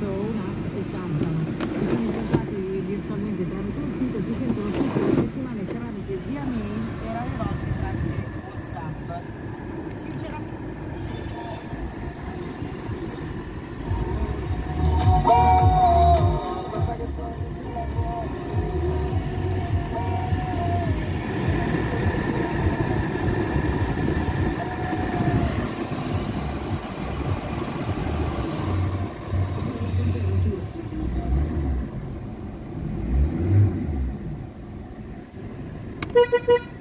Số hát. Ha ha ha!